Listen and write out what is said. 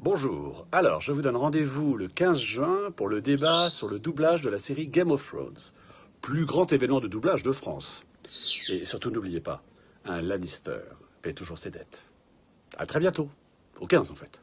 Bonjour. Alors, je vous donne rendez-vous le 15 juin pour le débat sur le doublage de la série Game of Thrones. Plus grand événement de doublage de France. Et surtout, n'oubliez pas, un Lannister paie toujours ses dettes. À très bientôt. Au 15, en fait.